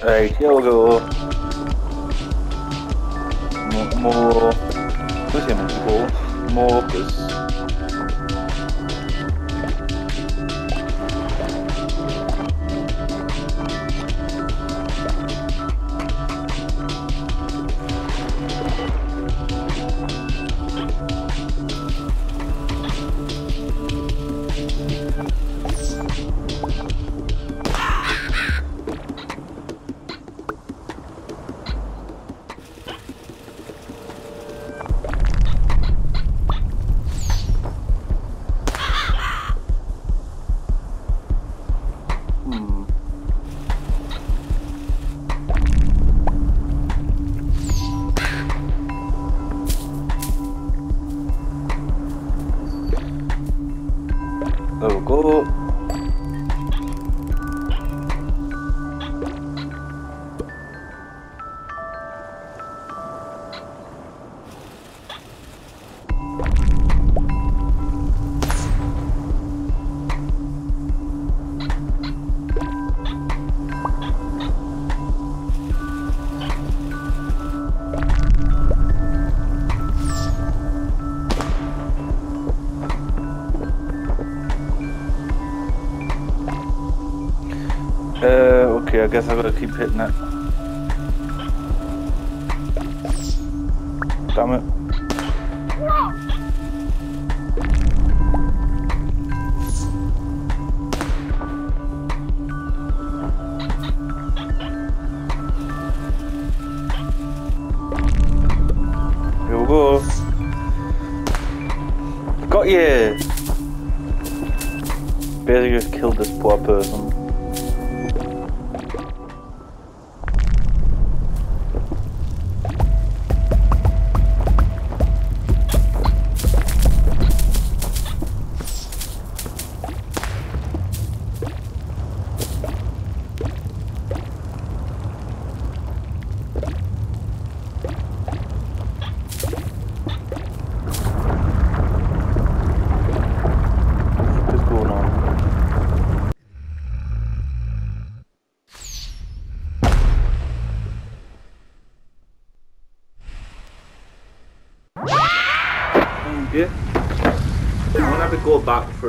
Right, here we go. More, more, who's him? More, more workers. I guess I gotta keep hitting it. Damn it.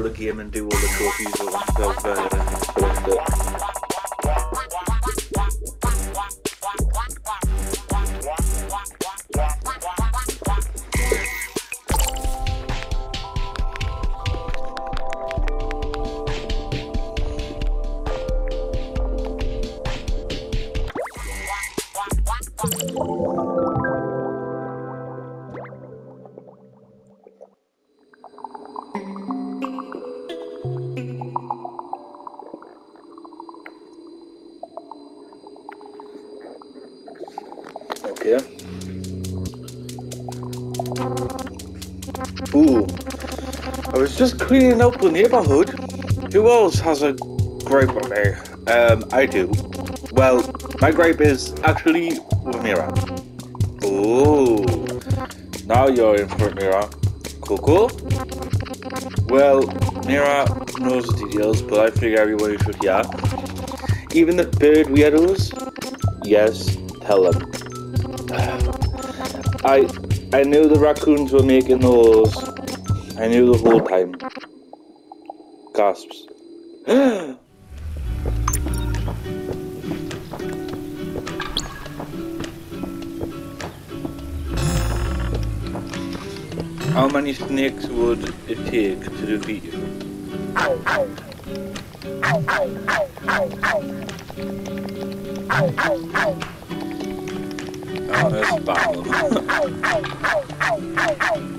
The game and do all the trophies and stuff. Uh, just cleaning up the neighborhood. Who else has a gripe on me? Um, I do. Well, my gripe is actually with Mira. Oh. Now you're in for Mira. Cool, cool. Well, Mira knows the details, but I figure everybody should hear. Even the bird weirdos? Yes, tell them. I I knew the raccoons were making those. I knew the whole time. Gasps. How many snakes would it take to defeat you? Oh, that's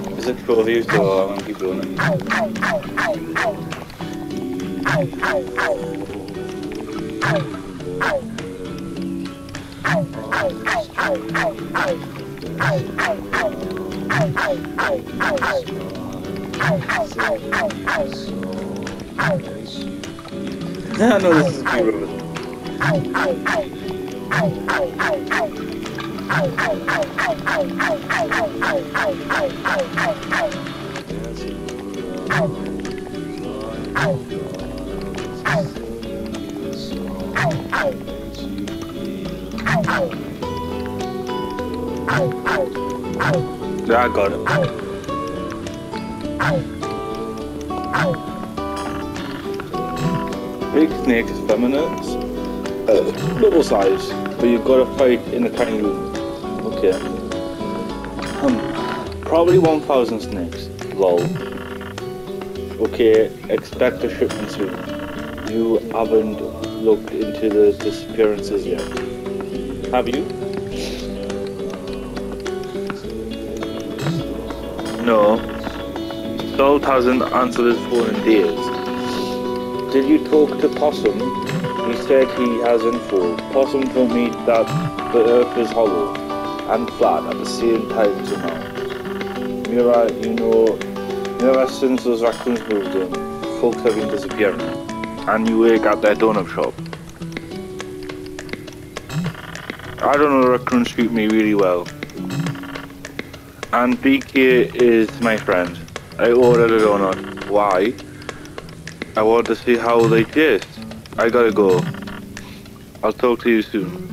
Is it keep doing it. I know this is be rude. Yeah, I got it. Big snake is feminine. Uh, double size, but you've got to fight in a tiny room. Um, probably 1,000 snakes. Lol. Okay, expect a shipment soon. You haven't looked into the disappearances yet. Have you? No. Salt hasn't answered his phone in days. Did you talk to Possum? He said he has info. Possum told me that the earth is hollow and flat at the same time somehow. Mira, you know, ever since those raccoons moved in, folks have been disappearing. And you work at their donut shop. I don't know, raccoons treat me really well. And BK is my friend. I ordered a donut. Why? I want to see how they taste. I gotta go. I'll talk to you soon.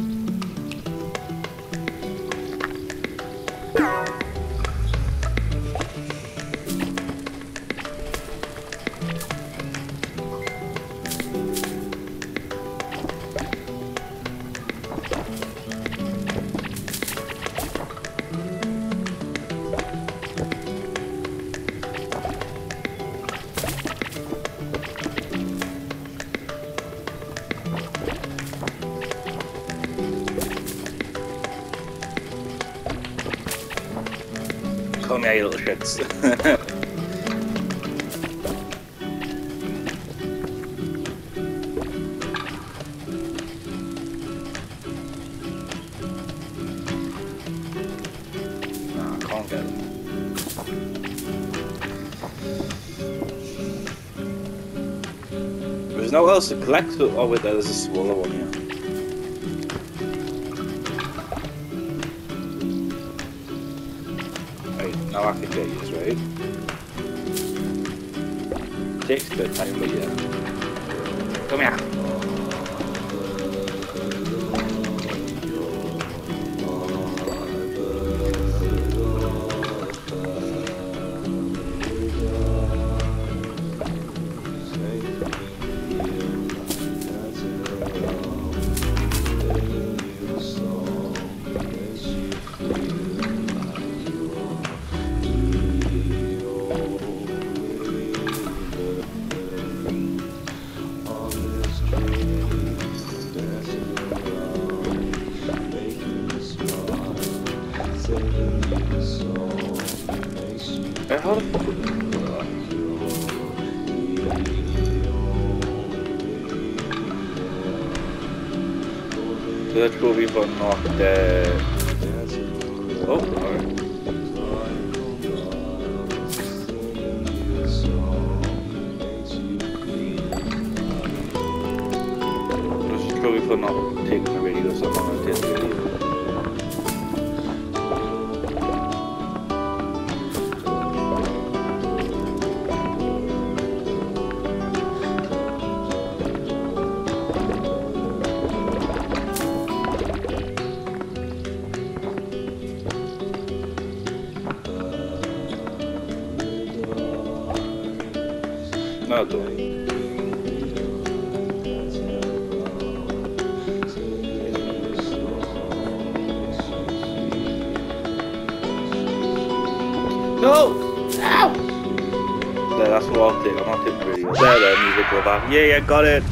Come here, you little shits. There's no else to collect. Oh, wait, there's a smaller one here. But yeah. Come here. Let's go the... No. No! Ow! There, that's what I'll take. I'm not taking the radio. There, there, music go. Yeah, yeah, got it.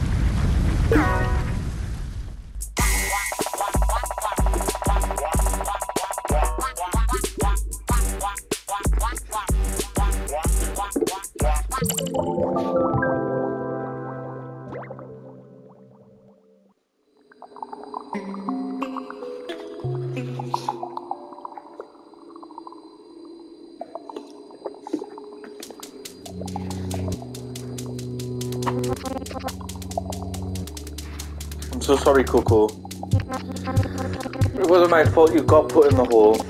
It wasn't my fault you got put in the hole.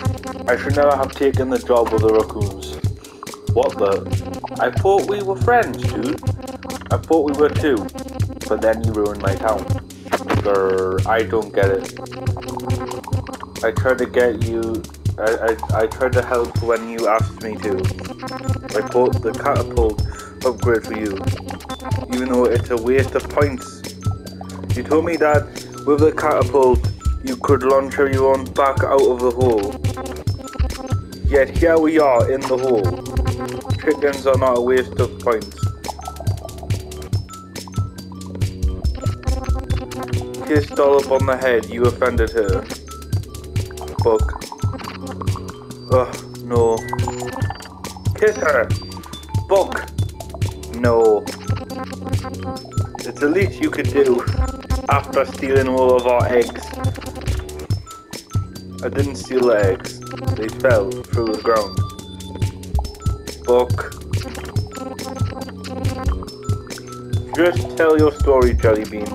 I should never have taken the job with the raccoons. What the? I thought we were friends, dude. I thought we were too. But then you ruined my town. Grr, I don't get it. I tried to get you. I, I, I tried to help when you asked me to. I bought the catapult upgrade for you, even though it's a waste of points. You told me that with the catapult you could launch everyone back out of the hole. Yet here we are in the hole. Chickens are not a waste of points. Kiss Dollop on the head, you offended her. Fuck. Ugh, no. Kiss her! Fuck! No. It's the least you could do after stealing all of our eggs. I didn't steal the eggs. They fell through the ground. Fuck. Just tell your story, Jellybean.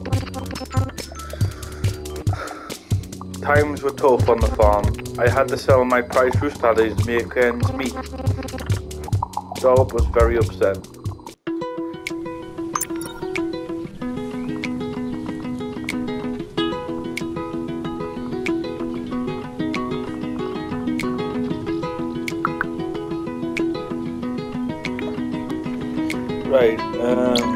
Times were tough on the farm. I had to sell my prized roost paddies to make ends meet. Dollop was very upset. Right,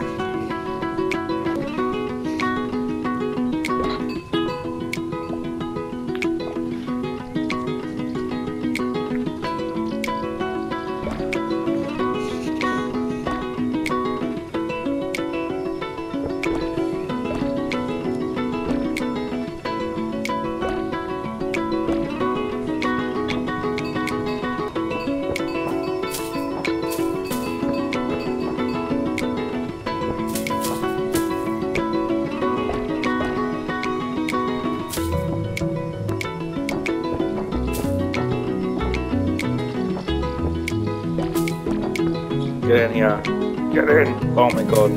Get in here. Get in. Oh my god.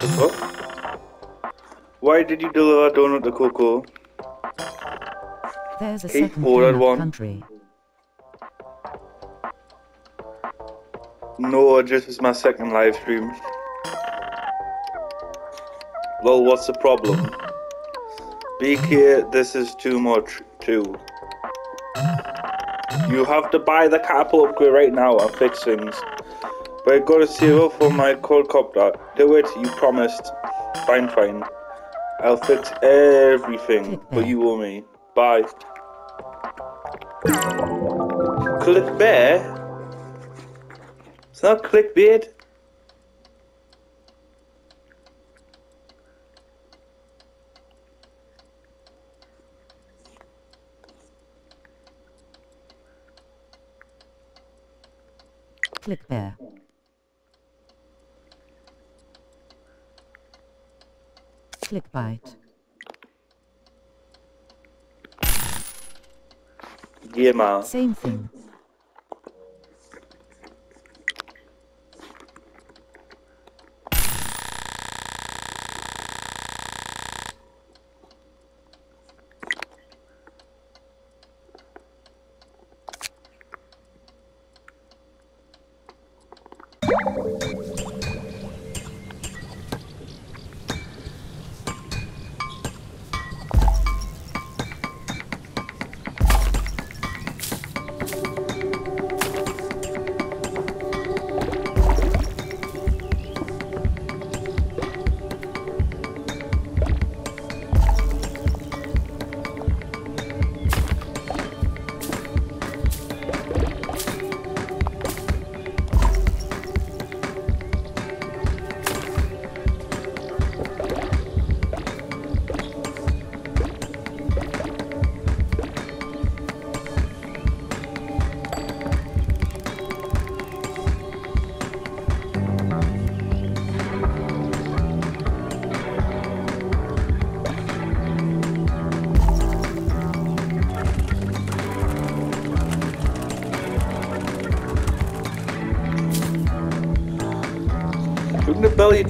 Fuck? Why did you deliver a donut to Coco? There's a second than one. country. No, this is my second live stream. Well, what's the problem? BK, this is too much, too. You have to buy the catapult upgrade right now and fix things. But I gotta save up for my quadcopter. Do it, you promised. Fine, fine. I'll fix everything, but you owe me. Bye. Click bear? It's not clickbait. Click there. Click byte. Gamer. Same thing.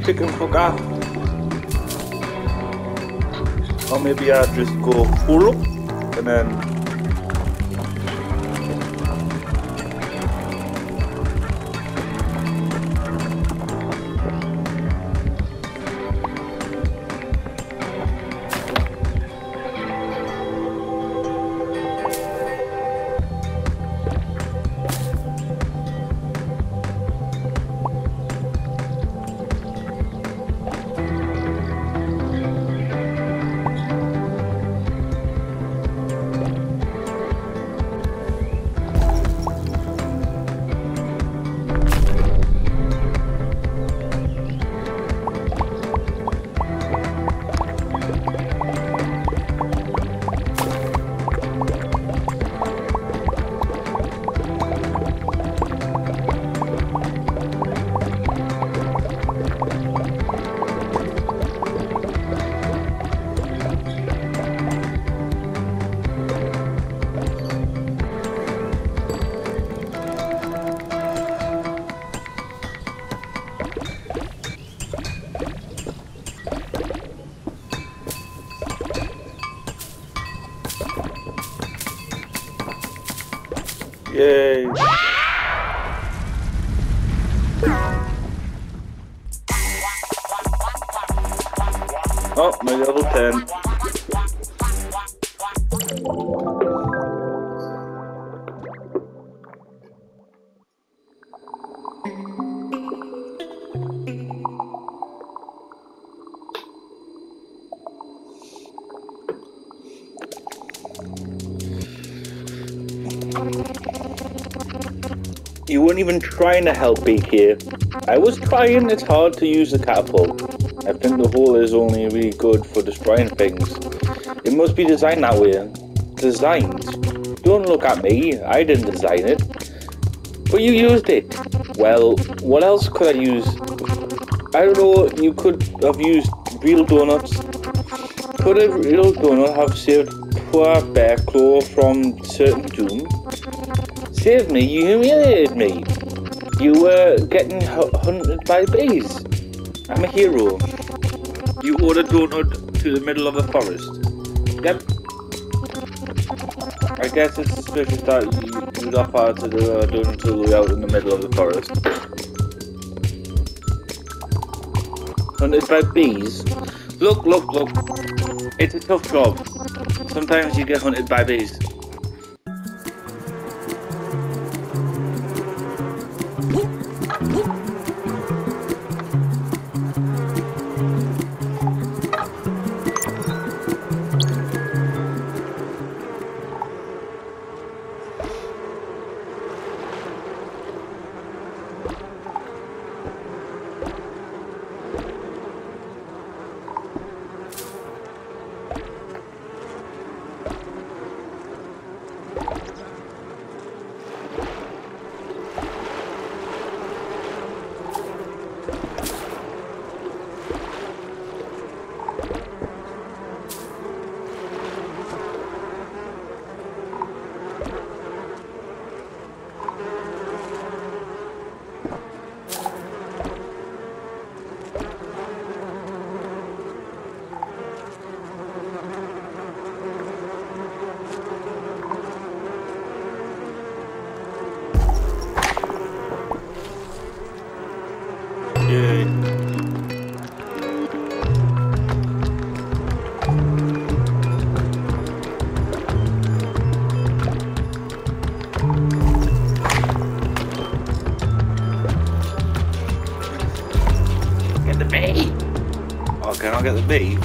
Chicken off? Or maybe I just go full and then Yay. Oh, my level 10. Weren't even trying to help me here. I was trying, it's hard to use the catapult. I think the hole is only really good for destroying things. It must be designed that way. Designed? Don't look at me, I didn't design it. But you used it. Well, what else could I use? I don't know, you could have used real donuts. Could a real donut have saved poor Bear Claw from certain doom? Save me, you humiliated me. You were getting hu- hunted by bees. I'm a hero. You ordered donut to the middle of the forest. Yep. I guess it's suspicious that you, you'd offer to the uh, donut to the out in the middle of the forest. Hunted by bees? Look, look, look. It's a tough job. Sometimes you get hunted by bees. Oh, can I get the bee?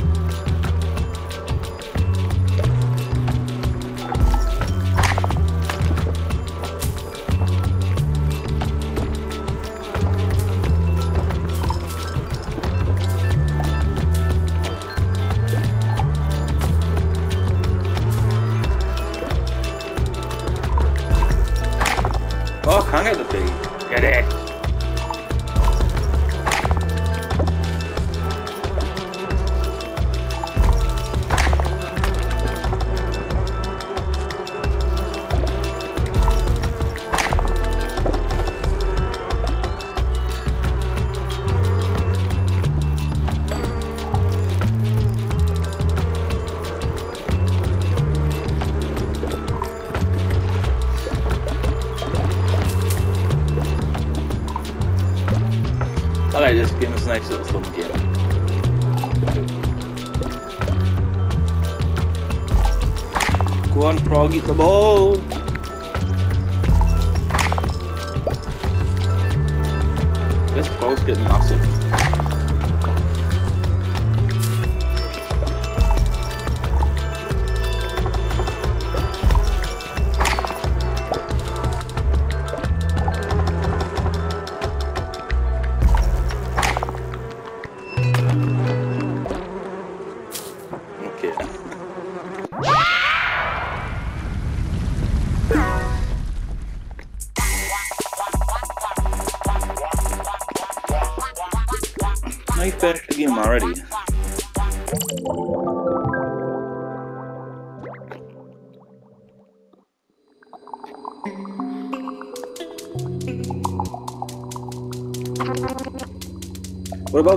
This getting massive.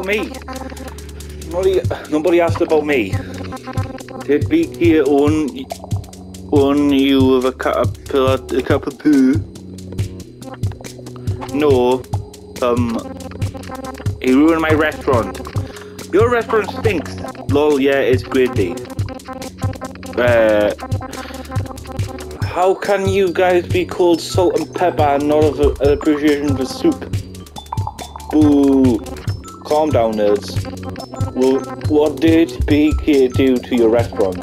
Me? Nobody, nobody asked about me. Did BK on own you with a caterpillar, a cup of poo? No. Um, he ruined my restaurant. Your restaurant stinks. Lol, yeah, it's great day. Uh, how can you guys be called salt and pepper and not have an appreciation for soup? Boo. Calm down, nerds. Well, what did BK do to your restaurant?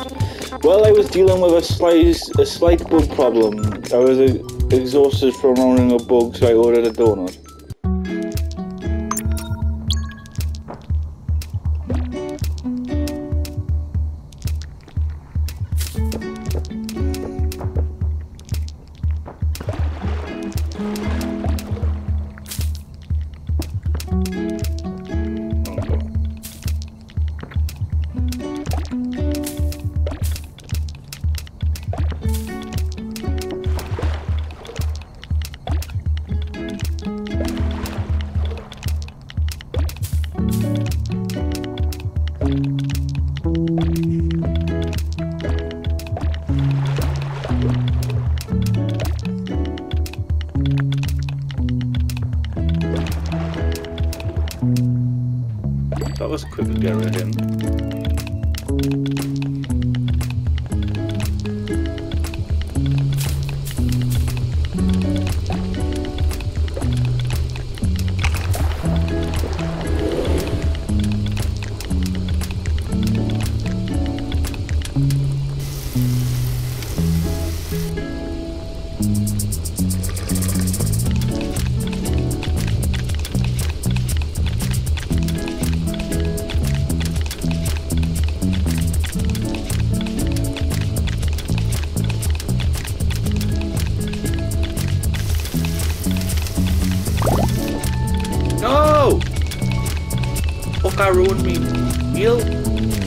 Well, I was dealing with a slight, a slight bug problem. I was uh, exhausted from running a bug, so I ordered a donut. No! Fuck, I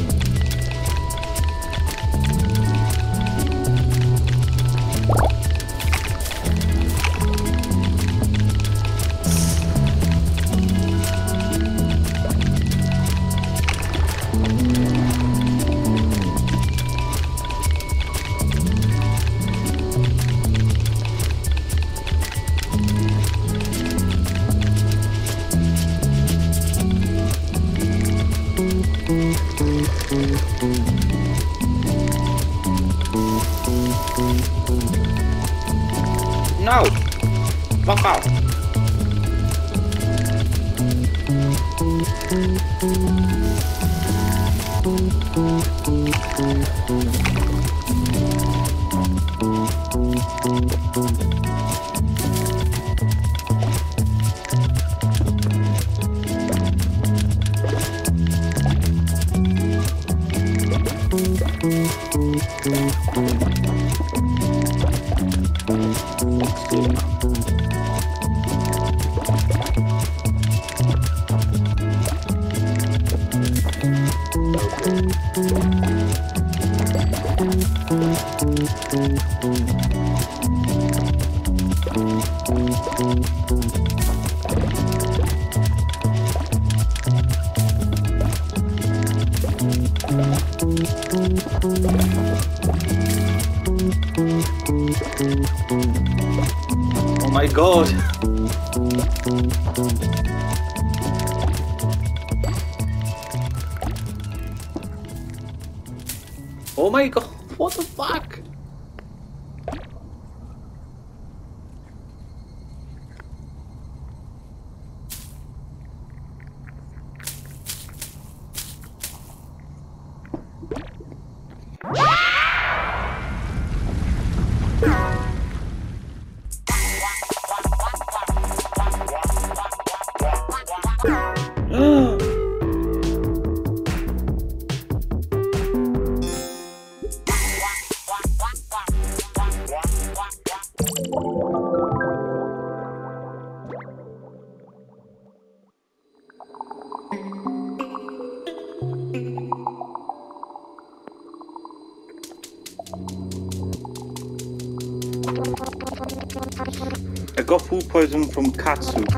Poisoning from cat soup.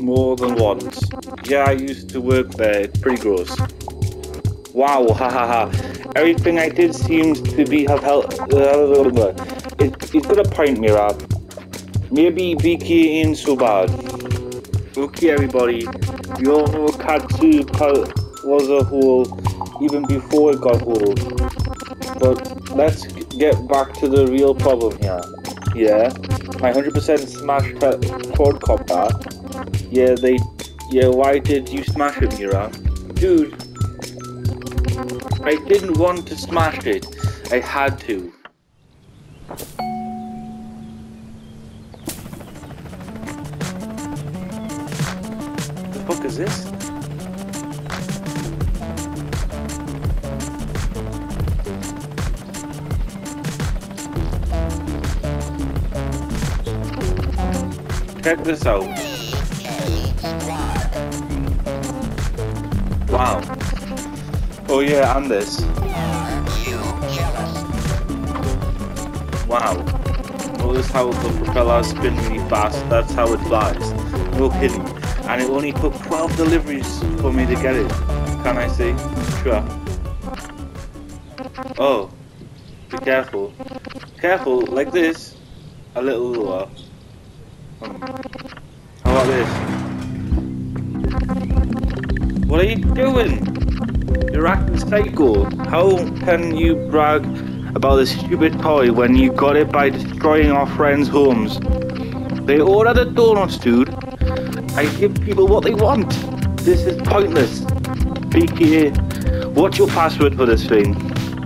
More than once. Yeah, I used to work there. It's pretty gross. Wow, ha ha ha. Everything I did seems to be have helped. It, it's got a point, Mirab. Maybe BK ain't so bad. Okay, everybody. We all know cat soup was a hole even before it got hold. But let's get back to the real problem here. Yeah, my 100% smash quadcopter. Yeah, they. Yeah, why did you smash it, Mira? Dude, I didn't want to smash it. I had to. The fuck is this? Check this out. Wow. Oh yeah, and this. Wow. Notice how the propellers spin really fast. That's how it flies. No kidding. And it only took 12 deliveries for me to get it. Can I say? Sure. Oh. Be careful. Careful, like this. A little lower. How about this? What are you doing? You're acting psycho. How can you brag about this stupid toy when you got it by destroying our friends' homes? They order the donuts, dude. I give people what they want. This is pointless. BKA, what's your password for this thing?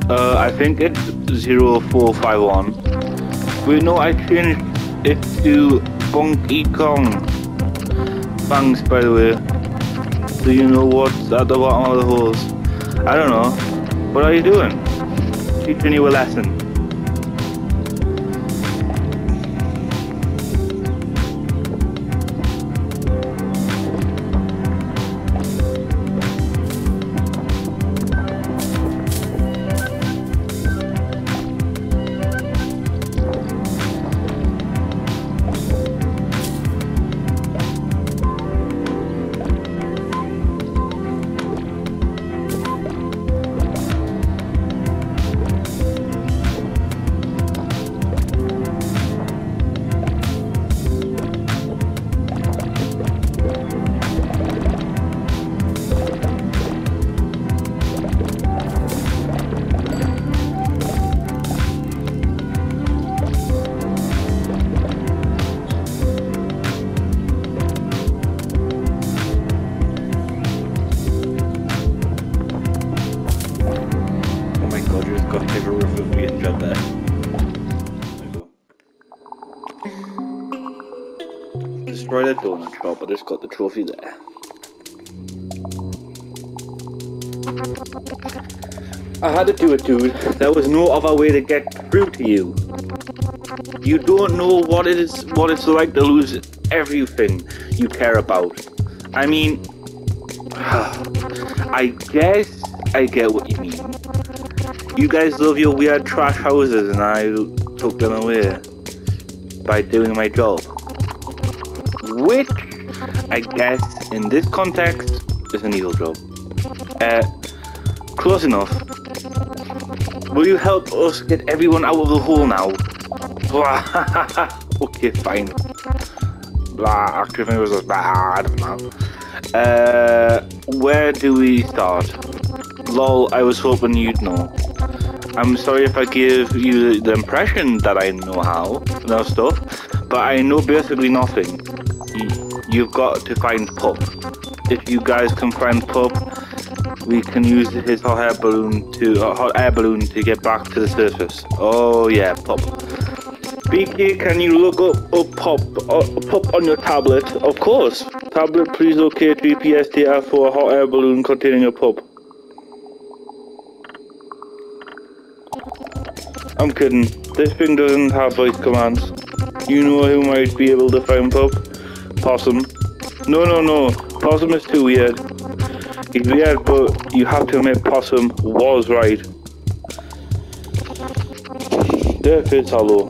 Uh, I think it's 0451. Wait, no, I changed it to Funky Kong. Thanks, by the way. Do you know what's at the bottom of the holes? I don't know. What are you doing? Teaching you a lesson. Donut just got the trophy there. I had to do it, dude. There was no other way to get through to you. You don't know what it is, what it's like to lose everything you care about. I mean, I guess I get what you mean. You guys love your weird trash houses, and I took them away by doing my job. Which, I guess, in this context, is an evil job. Uh, close enough. Will you help us get everyone out of the hole now? okay, fine. Blah, I it was just I don't know. Uh, where do we start? Lol, I was hoping you'd know. I'm sorry if I give you the impression that I know how and stuff, but I know basically nothing. You, you've got to find Pup. If you guys can find Pup, we can use his hot air balloon to uh, hot air balloon to get back to the surface. Oh yeah, Pup. BK, can you look up, up Pup, uh, on your tablet? Of course. Tablet, please locate GPS data for a hot air balloon containing a pup. I'm kidding. This thing doesn't have voice commands. You know who might be able to find pup? Possum. No, no, no. Possum is too weird. He's weird, but you have to admit Possum was right. There fits Hollow.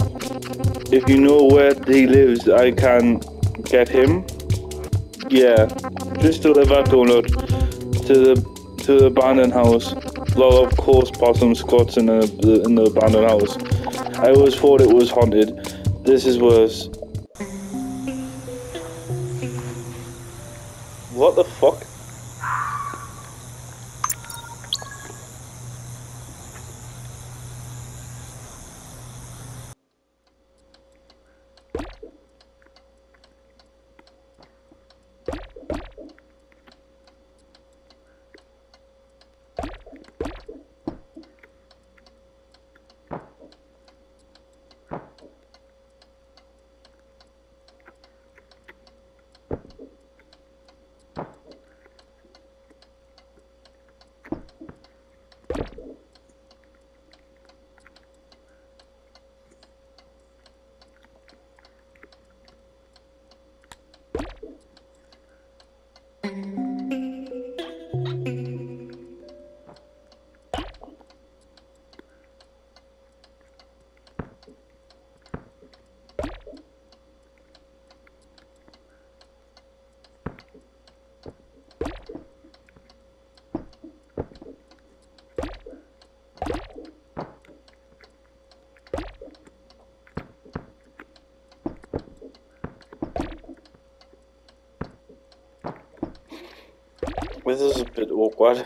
If you know where he lives, I can get him. Yeah, just deliver donut to the to the abandoned house. Well, of course, Possum squats in the in the abandoned house. I always thought it was haunted. This is worse. What the fuck? and This is a bit awkward.